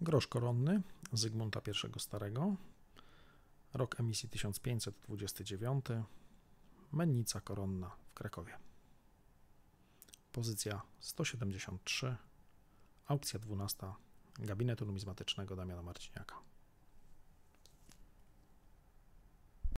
Grosz koronny Zygmunta I Starego, rok emisji 1529, mennica koronna w Krakowie. Pozycja 173, aukcja 12 gabinetu numizmatycznego Damiana Marciniaka.